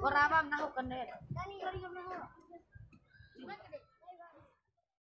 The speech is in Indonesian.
Ora paham nahu kan